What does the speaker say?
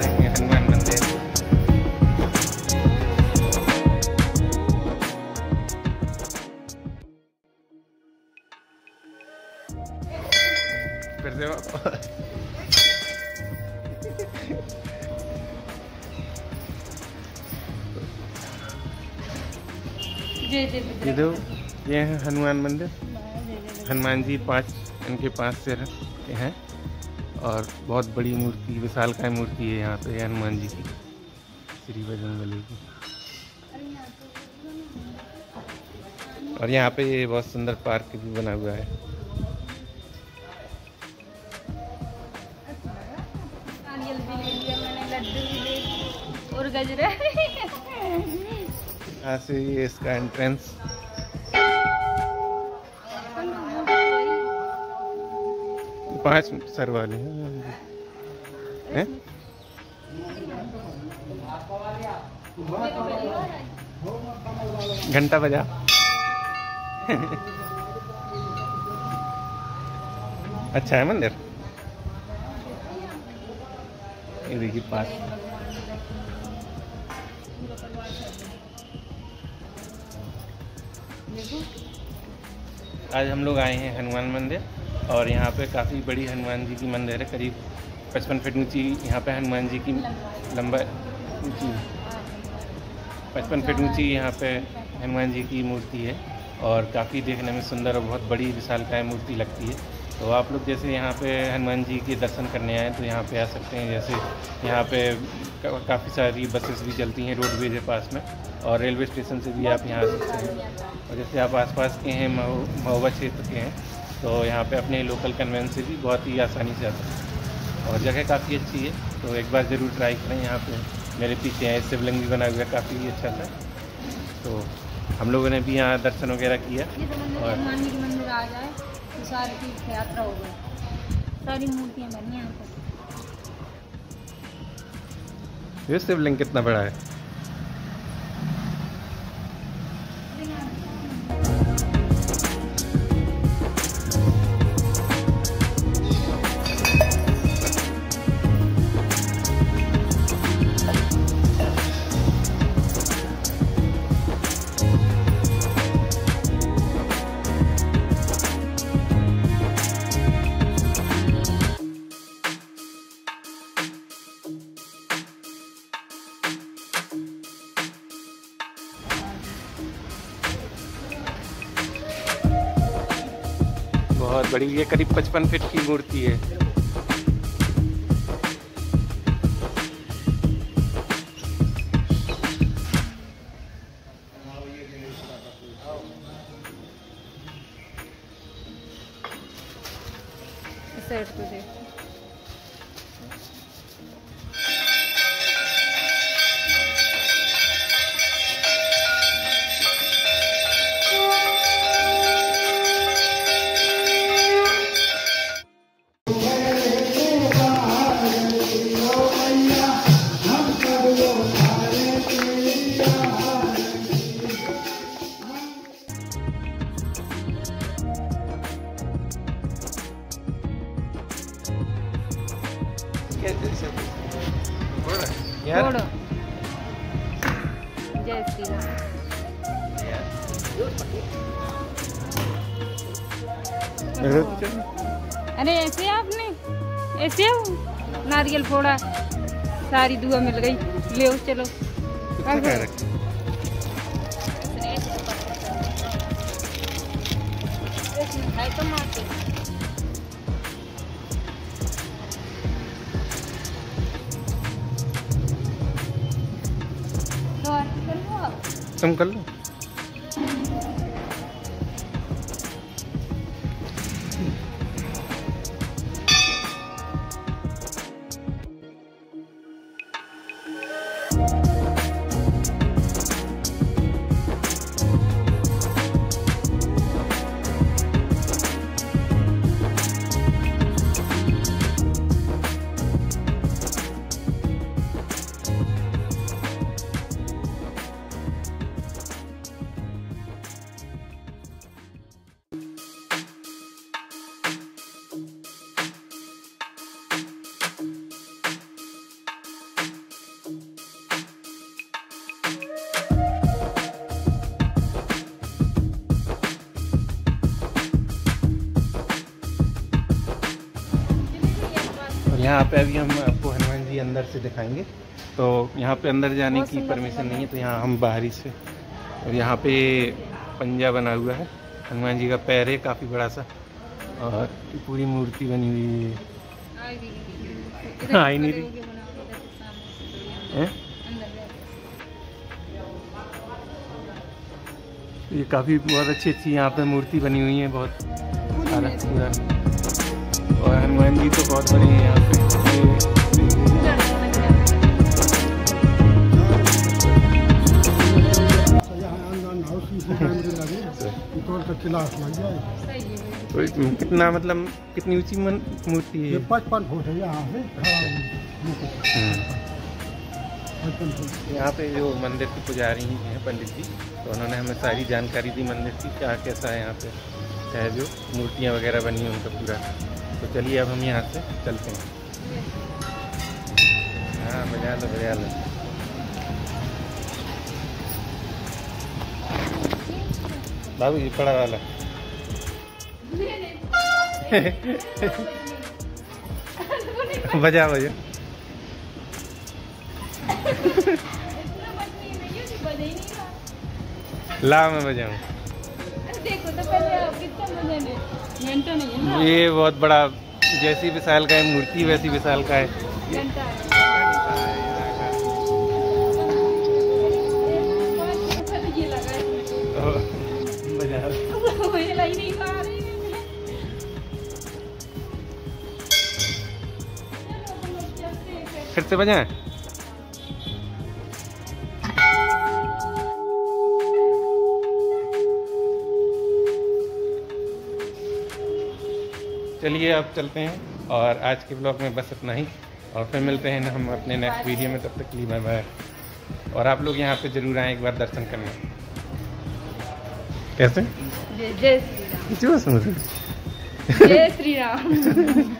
रहे हैं हनुमान मंदिर। फिर से ये दो ये है हनुमान मंदिर। हनुमान जी पाँच इनके पाँच के हैं। और बहुत बड़ी मूर्ति विशालकाय मूर्ति है यहाँ पे हनुमान जी की श्री बजरंगबली की। और यहाँ पे ये बहुत सुंदर पार्क भी बना हुआ है। यहाँ से ये इसका एंट्रेंस पाँच सर वाले? घंटा बजा। अच्छा है मंदिर? ये देखिए पास। आज हम लोग आए हैं हनुमान मंदिर। और यहाँ पे काफ़ी बड़ी हनुमान जी की मंदिर है, करीब पचपन फीट ऊँची। यहाँ पे हनुमान जी की लंबा ऊँची, पचपन फीट ऊँची यहाँ पे हनुमान जी की मूर्ति है और काफ़ी देखने में सुंदर और बहुत बड़ी विशालकाय मूर्ति लगती है। तो आप लोग जैसे यहाँ पे हनुमान जी के दर्शन करने आए तो यहाँ पे आ सकते हैं। जैसे यहाँ पे काफ़ी सारी बसेस भी चलती हैं रोडवेज़ के पास में और रेलवे स्टेशन से भी आप यहाँ आ सकते हैं। और जैसे आप आसपास के हैं महोबा क्षेत्र के हैं तो यहाँ पे अपने लोकल कन्वेंस से भी बहुत ही आसानी से आ सकते हैं। और जगह काफ़ी अच्छी है तो एक बार ज़रूर ट्राई करें यहाँ पे। मेरे पीछे है शिवलिंग भी बना हुआ है काफ़ी अच्छा था। तो हम लोगों ने भी यहाँ दर्शन वगैरह किया। ये तो मंदिर और हनुमान जी के मंदिर आ जाए तो यात्रा हो गई सारी मूर्तियाँ बनी हैं यहाँ पर ये शिवलिंग कितना बड़ा है? बहुत बड़ी ये करीब पचपन फीट की मूर्ति है। इस साइड यार जय श्री राम अरे ऐसे आपने ऐसे हो? नारियल फोड़ा सारी दुआ मिल गई। ले चलो। तो आप तुम कर लो। यहाँ पे अभी हम आपको हनुमान जी अंदर से दिखाएँगे। तो यहाँ पे अंदर जाने की परमिशन नहीं है तो यहाँ हम बाहरी से। और यहाँ पे पंजा बना हुआ है। हनुमान जी का पैर है काफ़ी बड़ा सा। और पूरी मूर्ति बनी हुई है आई नहीं हाँ, रही। ये काफ़ी बहुत अच्छी अच्छी यहाँ पे मूर्ति बनी हुई है बहुत सारा पूरा। और हनुमान जी तो बहुत बड़े हैं यहाँ पे। तो कितना मतलब कितनी ऊँची मन- मूर्ति है? पचपन फुट है यहाँ से। यहाँ पे जो मंदिर की पुजारी हैं पंडित जी तो उन्होंने हमें सारी जानकारी दी मंदिर की क्या कैसा है यहाँ पे है जो मूर्तियाँ वगैरह बनी हैं उनका पूरा। तो चलिए अब हम यहाँ से चलते हैं। हाँ बजा लो बजा लो। बाबू जी बड़ा वाला। बजा बजा। ला, मैं बजाऊँ। देखो तो पहले कितना ना ये बहुत बड़ा जैसी विशाल का है मूर्ति वैसी विशाल का है। फिर से बजाएँ? चलिए अब चलते हैं और आज के ब्लॉग में बस इतना ही। और फिर मिलते हैं हम अपने नेक्स्ट वीडियो में तब तक लिए बाय बाय और आप लोग यहाँ पे ज़रूर आए एक बार दर्शन करने। कैसे? जय जय श्री राम। जय श्री राम।